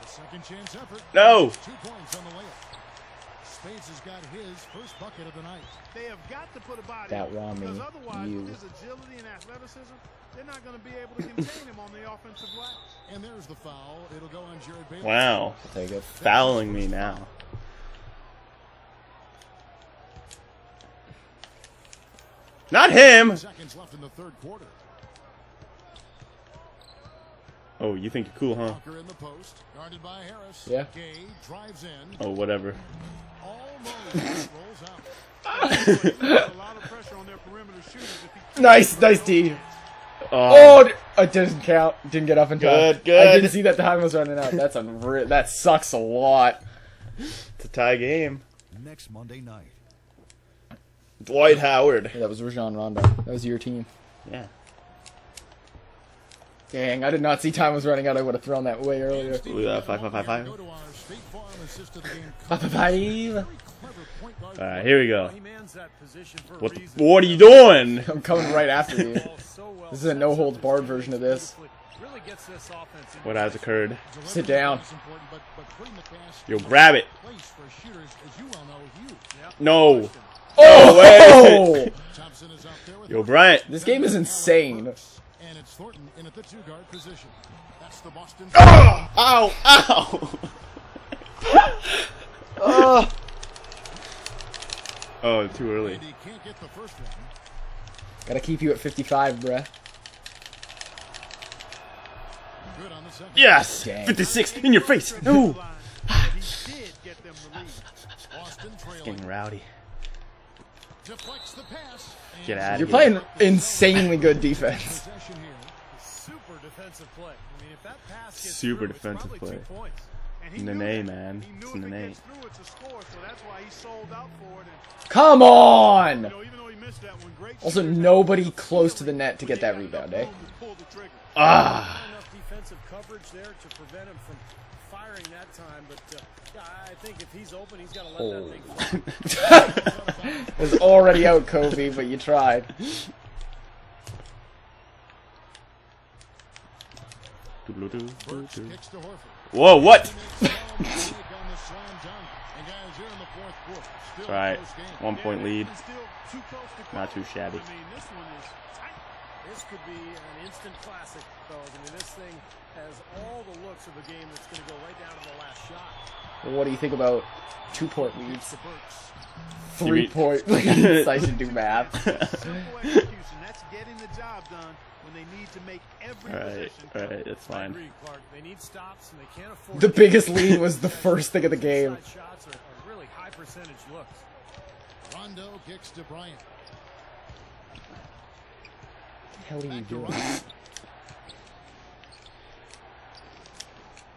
[SPEAKER 3] A second chance effort.
[SPEAKER 2] No.
[SPEAKER 3] Two points on the layup. Spades has got his first bucket of the night.
[SPEAKER 4] They have got to put a body
[SPEAKER 1] That
[SPEAKER 4] on him,
[SPEAKER 1] Rami,
[SPEAKER 4] because otherwise,
[SPEAKER 1] you.
[SPEAKER 4] with his agility and athleticism, they're not going to be able to contain him on the offensive glass.
[SPEAKER 3] And there's the foul. It'll go on Jerryd Bayless.
[SPEAKER 2] Wow.
[SPEAKER 1] I'll.
[SPEAKER 2] Fouling me now. Not him!
[SPEAKER 3] Seconds left in the third quarter.
[SPEAKER 2] Oh, you think you're cool, huh?
[SPEAKER 3] Walker in the post, guarded by Harris.
[SPEAKER 1] Yeah.
[SPEAKER 3] Gay drives in.
[SPEAKER 2] Oh, whatever.
[SPEAKER 3] Rolls out.
[SPEAKER 4] He puts a lot of pressure on their perimeter shooters if he
[SPEAKER 1] Nice, nice D.
[SPEAKER 2] Uh,
[SPEAKER 1] oh, Oh, it didn't count. Didn't get up in time.
[SPEAKER 2] Good,
[SPEAKER 1] I didn't see that time was running out. That's unreal. That sucks a lot.
[SPEAKER 2] it's a tie game.
[SPEAKER 3] Next Monday night.
[SPEAKER 2] Dwight Howard.
[SPEAKER 1] That was Rajon Rondo. That was your team.
[SPEAKER 2] Yeah.
[SPEAKER 1] Dang, I did not see time was running out. I would have thrown that way earlier.
[SPEAKER 2] Look at that, five, five, five, five.
[SPEAKER 3] Go to our State Farm assist of the game.
[SPEAKER 1] Five, five, five.
[SPEAKER 3] Very clever point guard.
[SPEAKER 2] All right, here we go.
[SPEAKER 5] He mans that position for a
[SPEAKER 2] What?
[SPEAKER 5] reason.
[SPEAKER 2] What are you doing?
[SPEAKER 1] I'm coming right after you.
[SPEAKER 5] Ball so well
[SPEAKER 1] This is a no holds barred version of this.
[SPEAKER 5] beautifully. Really gets this offense into
[SPEAKER 2] What has occurred?
[SPEAKER 1] Sit down.
[SPEAKER 3] Is important, but, but putting the pass
[SPEAKER 2] Yo, grab it.
[SPEAKER 3] Place for shooters, as you well know, is huge.
[SPEAKER 2] No.
[SPEAKER 1] Oh!
[SPEAKER 3] Thompson is out there with
[SPEAKER 2] Yo, Bryant.
[SPEAKER 1] This game is insane.
[SPEAKER 3] And Thornton in at the two guard position. That's the Boston. Ah!
[SPEAKER 2] Ow! Ow! oh, oh, too early.
[SPEAKER 3] Can't get the first one.
[SPEAKER 1] Gotta keep you at 55, bruh.
[SPEAKER 3] Good on the second.
[SPEAKER 2] Yes!
[SPEAKER 1] Dang.
[SPEAKER 2] 56 in your face! No!
[SPEAKER 4] But he did get them the lead.
[SPEAKER 3] Boston trailing.
[SPEAKER 2] Getting rowdy.
[SPEAKER 3] Deflects the pass. And
[SPEAKER 2] Get out
[SPEAKER 1] You're
[SPEAKER 2] here.
[SPEAKER 1] playing insanely good defense.
[SPEAKER 5] Super defensive play. I mean, if that pass gets
[SPEAKER 2] Super
[SPEAKER 5] through,
[SPEAKER 2] defensive play.
[SPEAKER 5] points.
[SPEAKER 4] And
[SPEAKER 2] Nene, man. It's
[SPEAKER 4] it
[SPEAKER 2] Nene.
[SPEAKER 4] a score, so that's why he sold out for it. And,
[SPEAKER 1] Come on!
[SPEAKER 4] you know, even though he missed that one,
[SPEAKER 1] Also, nobody close to the net to get that rebound, eh?
[SPEAKER 4] room to pull the trigger.
[SPEAKER 2] Ah!
[SPEAKER 5] Defensive coverage there to prevent him from firing that time, but uh, yeah, I think if he's open, he's got to let that thing fly.
[SPEAKER 1] It was already out, Kobe, but you tried.
[SPEAKER 3] Burks kicks to Horford.
[SPEAKER 2] Whoa, what?
[SPEAKER 3] Make on the slam dunk. And guys, here in the fourth quarter. Still what?
[SPEAKER 2] Alright, one point lead.
[SPEAKER 4] And still too close to
[SPEAKER 2] Not too shabby.
[SPEAKER 4] I mean, this one is tight.
[SPEAKER 5] This could be an instant classic, fellas. I mean, this thing has all the looks of a game that's going to go right down to the last shot.
[SPEAKER 1] What do you think about two point leads? Three
[SPEAKER 2] mean-
[SPEAKER 1] point leads. I should do math.
[SPEAKER 4] Simple execution. That's getting the job done when they need to make every
[SPEAKER 2] Alright,
[SPEAKER 4] possession count.
[SPEAKER 2] alright, that's fine.
[SPEAKER 5] agree, Clark. They need stops, and they can't afford
[SPEAKER 1] The biggest lead was the first thing of the game.
[SPEAKER 5] Shots are, are really high percentage looks.
[SPEAKER 3] Rondo kicks to Bryant.
[SPEAKER 1] What the hell are you doing?
[SPEAKER 3] Rondo.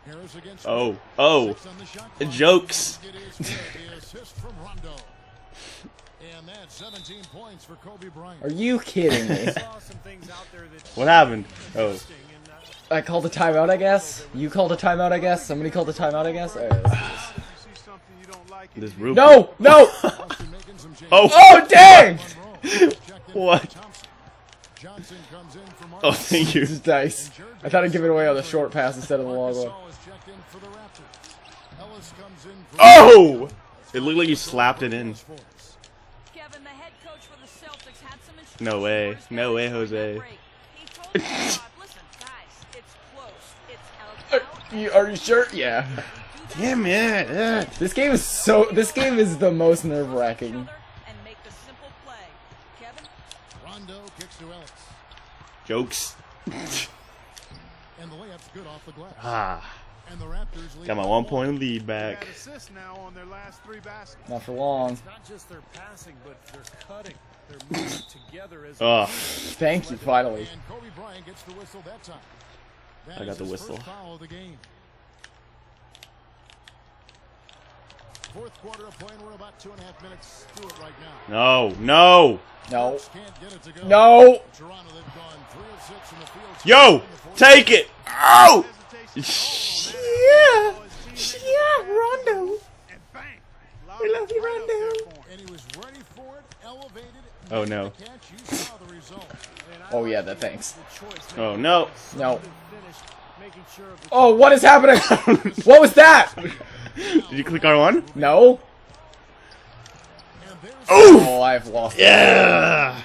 [SPEAKER 3] Harris against
[SPEAKER 2] Oh, oh,
[SPEAKER 3] Six on the shot clock.
[SPEAKER 2] jokes.
[SPEAKER 3] It is good. The assist from Rondo. And that's 17 points for Kobe Bryant.
[SPEAKER 1] Are you kidding me?
[SPEAKER 5] Saw some things out there that
[SPEAKER 2] What happened? Oh,
[SPEAKER 5] interesting, and,
[SPEAKER 1] I called a timeout, I guess. You called a timeout, I guess. Somebody called a timeout, I guess. Alright, this.
[SPEAKER 4] If you see something you don't like,
[SPEAKER 2] this.
[SPEAKER 1] No, no.
[SPEAKER 3] Boston making some changes.
[SPEAKER 2] Oh,
[SPEAKER 1] Oh dang!
[SPEAKER 3] Monroe checked in for
[SPEAKER 2] What?
[SPEAKER 3] Thompson. Johnson comes in for
[SPEAKER 2] oh, thank you.
[SPEAKER 1] Dice. I thought I'd give it away on the short pass instead of the long one.
[SPEAKER 3] Gasol is checked in for the Raptors. Ellis comes in for
[SPEAKER 2] Oh! It looked like you slapped it in.
[SPEAKER 6] Kevin, the head coach for the Celtics, had some instructions
[SPEAKER 2] No way. No way, Jose.
[SPEAKER 6] that break. He told the squad, listen, guys, it's close. It's uh,
[SPEAKER 1] Are
[SPEAKER 6] out,
[SPEAKER 1] you, are you sure? Yeah.
[SPEAKER 2] Damn it.
[SPEAKER 1] This game is so. This game is the most nerve wracking.
[SPEAKER 6] other and make the simple play. Kevin,
[SPEAKER 3] Rondo kicks to Ellis.
[SPEAKER 2] Jokes.
[SPEAKER 3] And the layup's good off the glass.
[SPEAKER 2] Ah,
[SPEAKER 3] And the Raptors lead
[SPEAKER 2] got my one point lead back.
[SPEAKER 4] now on their last three.
[SPEAKER 1] Not for long.
[SPEAKER 5] it's not just their passing, but their cutting. They're moving together as
[SPEAKER 2] Oh,
[SPEAKER 1] Thank you, finally.
[SPEAKER 3] And Kobe Bryant gets the whistle that time. That
[SPEAKER 2] I got
[SPEAKER 3] is
[SPEAKER 2] the
[SPEAKER 3] his
[SPEAKER 2] whistle.
[SPEAKER 3] First foul of the game. Fourth quarter of play, and we're about two and a half minutes through it right now.
[SPEAKER 2] no, no.
[SPEAKER 1] No.
[SPEAKER 3] Can't get it to.
[SPEAKER 1] No.
[SPEAKER 3] Toronto, they've gone three of six in the field.
[SPEAKER 2] Yo,
[SPEAKER 3] In the fourth
[SPEAKER 2] take it. Oh!
[SPEAKER 4] oh
[SPEAKER 1] yeah.
[SPEAKER 4] Oh, his teammates
[SPEAKER 1] Yeah, Rondo. We love you,
[SPEAKER 4] Right up there
[SPEAKER 1] Rondo.
[SPEAKER 3] And he was ready for it, elevated.
[SPEAKER 2] Oh, no.
[SPEAKER 3] the Catch. You saw the result.
[SPEAKER 5] And I
[SPEAKER 1] Oh yeah,
[SPEAKER 5] the- oh,
[SPEAKER 1] that thanks.
[SPEAKER 2] Oh, no.
[SPEAKER 1] No.
[SPEAKER 5] Solid and finished, making sure of the
[SPEAKER 1] Oh, what is happening? what was that?
[SPEAKER 2] Did you click R1?
[SPEAKER 1] No.
[SPEAKER 3] And there's
[SPEAKER 1] Oh, I've lost.
[SPEAKER 2] Yeah.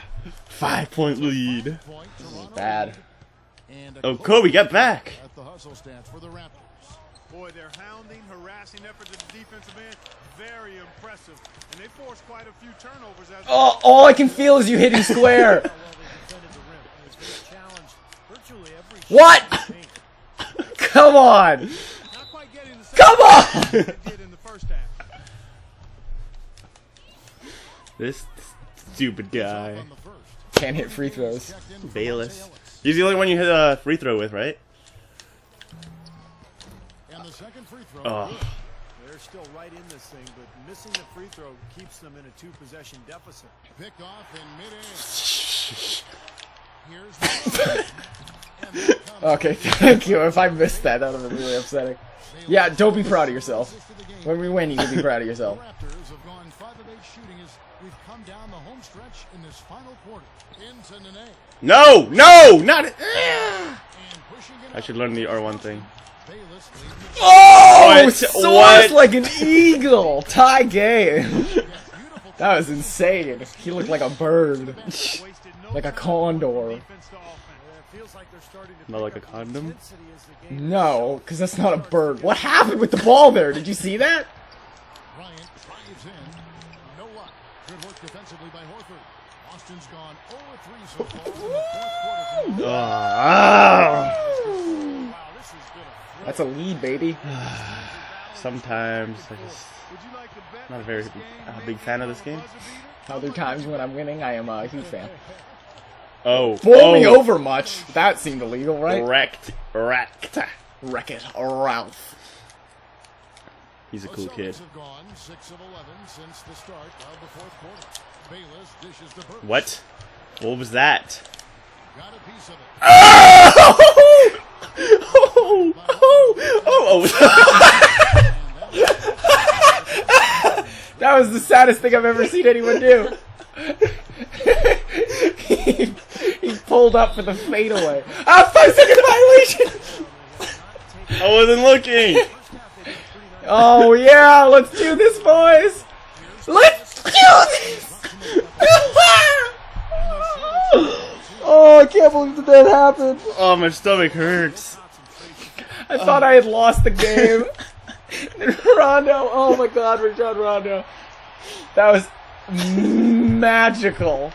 [SPEAKER 2] Five point lead.
[SPEAKER 3] point. Toronto
[SPEAKER 1] Bad.
[SPEAKER 2] Oh, Kobe, get back.
[SPEAKER 3] at the hustle stats for the Raptors.
[SPEAKER 4] Boy, their hounding, harassing efforts at the defensive end, very impressive. And they forced quite a few turnovers as
[SPEAKER 1] Oh, all I can feel is you hitting square.
[SPEAKER 5] how well they defended the rim. And it's been a challenge virtually every shot
[SPEAKER 1] What?
[SPEAKER 5] They make.
[SPEAKER 1] Come on.
[SPEAKER 4] not quite getting the same
[SPEAKER 1] Come on.
[SPEAKER 4] they did in the first half.
[SPEAKER 2] This stupid guy.
[SPEAKER 3] On the first.
[SPEAKER 1] Can't hit free throws.
[SPEAKER 3] Checked in for
[SPEAKER 2] Bayless.
[SPEAKER 3] Monta Ellis.
[SPEAKER 2] He's the only one you hit a free throw with, right?
[SPEAKER 3] And the second free throw.
[SPEAKER 2] Oh.
[SPEAKER 5] They're still right in this thing, but missing the free throw keeps them in a two-possession deficit.
[SPEAKER 3] Picked off in midair. Here's and that comes
[SPEAKER 1] Okay, thank you. If I missed that, that would have been really upsetting. Yeah, don't be proud of yourself.
[SPEAKER 3] assist of the game.
[SPEAKER 1] When we win, you can be proud of yourself.
[SPEAKER 3] Raptors have gone five of eight shooting as we've come down the home stretch in this final quarter. Into Nene
[SPEAKER 2] No, no, not.
[SPEAKER 3] and it
[SPEAKER 2] I should learn the R1 thing.
[SPEAKER 3] Bayless leading the
[SPEAKER 1] Oh,
[SPEAKER 2] What?
[SPEAKER 1] soars
[SPEAKER 2] What?
[SPEAKER 1] like an eagle. Tie game. That was insane. He looked like a bird.
[SPEAKER 4] Wasted no
[SPEAKER 1] Like a condor.
[SPEAKER 4] defense to offense.
[SPEAKER 5] Yeah, it feels like they're starting to
[SPEAKER 2] Not like a condom?
[SPEAKER 5] intensity as the game
[SPEAKER 1] No, because that's not a bird. What happened with the ball there? Did you see that?
[SPEAKER 3] Bryant drives in. No luck. Good work defensively by Horford. Boston's gone 0 3 so far in the fourth quarter.
[SPEAKER 2] Ah.
[SPEAKER 5] Wow, this is gonna
[SPEAKER 1] That's a lead, baby.
[SPEAKER 2] Sometimes I just
[SPEAKER 4] Would you like to bet
[SPEAKER 2] Not a very-
[SPEAKER 4] this game
[SPEAKER 2] a
[SPEAKER 4] may
[SPEAKER 2] big fan of this game.
[SPEAKER 1] Other times when I'm winning, I am a huge fan.
[SPEAKER 2] Oh
[SPEAKER 1] Bowl me
[SPEAKER 2] oh,
[SPEAKER 1] over much. That seemed illegal, right?
[SPEAKER 2] wrecked wrecked.
[SPEAKER 1] Wreck it, Ralph.
[SPEAKER 2] He's a cool kid.
[SPEAKER 3] Celtics have gone 6 of 11 since the start of the fourth quarter. Bayless dishes to Burks.
[SPEAKER 2] What? What was that?
[SPEAKER 3] Got a piece of it.
[SPEAKER 2] Oh! oh! Oh! Oh! Oh!
[SPEAKER 1] That was the saddest thing I've ever seen anyone do. he, he pulled up for the fadeaway. Ah, five second violation!
[SPEAKER 2] I wasn't looking.
[SPEAKER 1] Oh yeah, let's do this, boys. Let's do this. oh, I can't believe that that happened.
[SPEAKER 2] Oh, my stomach hurts.
[SPEAKER 1] I thought I had lost the game. Rondo, oh my God, Rajon Rondo, that was magical.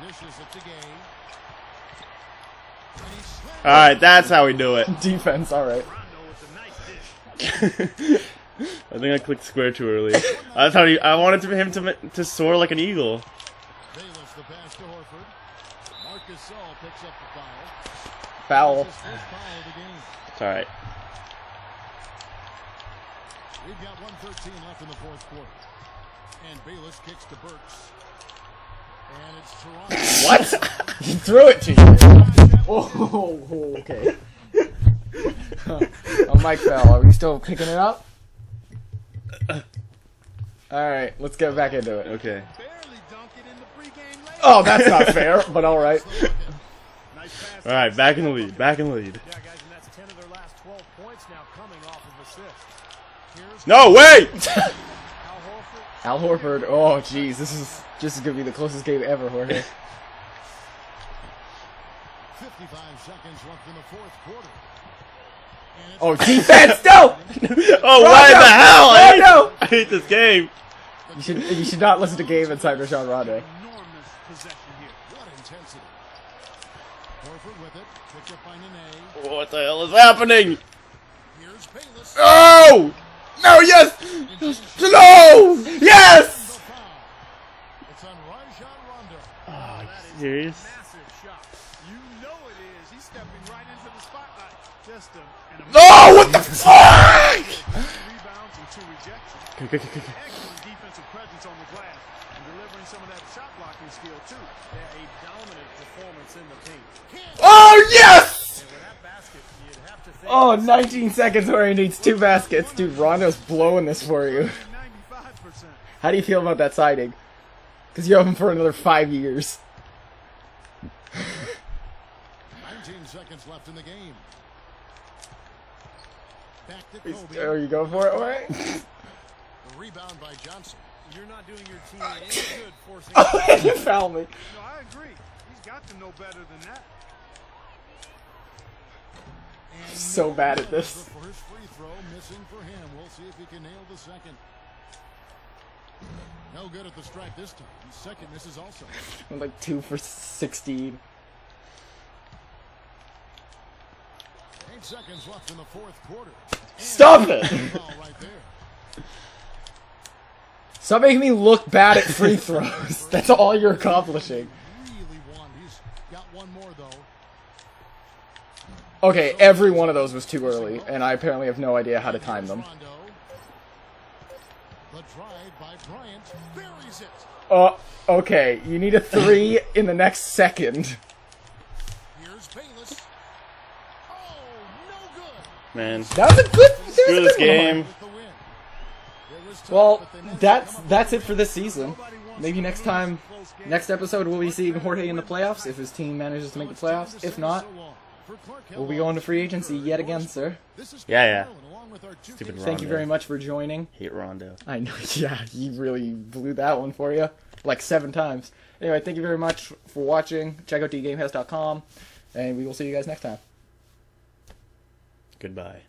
[SPEAKER 3] Dishes it to Gay. And he slams
[SPEAKER 2] All right, that's how we do it.
[SPEAKER 1] Defense, all right.
[SPEAKER 2] I think I clicked square too early. I thought he, I wanted to, him to to soar like an eagle.
[SPEAKER 3] Bayless the pass We've got 113 left in the fourth quarter. And Bayless kicks to Burks. And it's Toronto.
[SPEAKER 1] What? he threw it to you. Oh, okay. oh, Mike fell. Are we still picking it up? All right, let's get back into it.
[SPEAKER 2] Okay.
[SPEAKER 4] Barely dunk it in the pregame layup.
[SPEAKER 1] Oh, that's not fair, but
[SPEAKER 2] alright. Alright, back in the lead. Back in the lead.
[SPEAKER 5] Yeah, guys, and that's 10 of their last 12 points now coming off of assists.
[SPEAKER 3] Here's
[SPEAKER 2] No, wait!
[SPEAKER 5] Al Horford,
[SPEAKER 1] Oh, jeez, this is just gonna be the closest game ever, Jorge.
[SPEAKER 3] 55 seconds left in the fourth quarter. And it's
[SPEAKER 1] Oh, defense! No!
[SPEAKER 2] oh, why the hell? I hate,
[SPEAKER 1] Rondo!
[SPEAKER 2] I hate this game.
[SPEAKER 1] You should you should not listen to Game inside Rajon Rondo.
[SPEAKER 4] Enormous possession here.
[SPEAKER 3] what intensity. Horford with it. Picked up by Nene.
[SPEAKER 2] What the hell is happening?
[SPEAKER 3] Here's Bayless.
[SPEAKER 2] Oh! No, yes! No! Yes!
[SPEAKER 3] It's on Rajon Rondo.
[SPEAKER 2] Oh,
[SPEAKER 5] that is
[SPEAKER 2] serious?
[SPEAKER 5] massive shot.
[SPEAKER 4] You know it is. He's stepping right into the spotlight. Just a,
[SPEAKER 2] No! What the fuck?
[SPEAKER 4] amazing rebounds and two rejections. Defensive presence on the glass and delivering some of that shot blocking skill too.
[SPEAKER 5] Yeah, a dominant performance in the paint.
[SPEAKER 2] Oh, yes!
[SPEAKER 5] And with that basket, you'd have to think.
[SPEAKER 1] Oh, 19 seconds where he needs two baskets. Dude, Rondo's blowing this for you.
[SPEAKER 4] 95%.
[SPEAKER 1] How do you feel about that signing? Because you have him for another five years.
[SPEAKER 3] 19 seconds left in the game. Back to
[SPEAKER 1] Are
[SPEAKER 3] oh,
[SPEAKER 1] you going for it? All right.
[SPEAKER 3] The rebound by Johnson.
[SPEAKER 5] You're not doing your team any good forcing.
[SPEAKER 1] Oh, you foul me.
[SPEAKER 4] No, I agree. He's got to know better than that.
[SPEAKER 3] And
[SPEAKER 1] So bad at this.
[SPEAKER 3] The first free throw missing for him. We'll see if he can nail the second. No good at the stripe this time. Second misses also.
[SPEAKER 1] I'm like two for 16.
[SPEAKER 3] Eight seconds left in the fourth quarter.
[SPEAKER 1] Stop it!
[SPEAKER 3] Right there.
[SPEAKER 1] Stop making me look bad at free throws. That's all you're accomplishing.
[SPEAKER 3] Really want. He's got one more though.
[SPEAKER 1] Okay, every one of those was too early, and I apparently have no idea how to time them.
[SPEAKER 3] Rondo. The drive by Bryant buries it.
[SPEAKER 1] Oh, okay. You need a three in the next second.
[SPEAKER 3] Here's Bayless. Oh, no good.
[SPEAKER 2] Man,
[SPEAKER 1] That was a good. was
[SPEAKER 2] screw
[SPEAKER 1] a
[SPEAKER 2] this
[SPEAKER 1] good one.
[SPEAKER 2] game.
[SPEAKER 3] With the win. It was tough,
[SPEAKER 1] Well,
[SPEAKER 3] but they managed to
[SPEAKER 1] that's that's it for this season. Maybe next time, next episode, we'll be seeing Jorge in the playoffs if his team manages to make the playoffs. If not, we'll be going to free agency yet again, sir.
[SPEAKER 2] Yeah, yeah.
[SPEAKER 3] Stupid
[SPEAKER 2] Stupid
[SPEAKER 1] Thank you very much for joining.
[SPEAKER 2] Hate Rondo.
[SPEAKER 1] I know, yeah, he really blew that one for you, like seven times. Anyway, thank you very much for watching. Check out dgamehouse.com, and we will see you guys next time.
[SPEAKER 2] Goodbye.